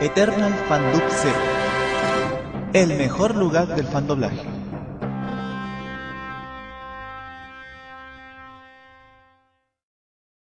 Eternal Fandub Zero. El mejor lugar del fandoblaje.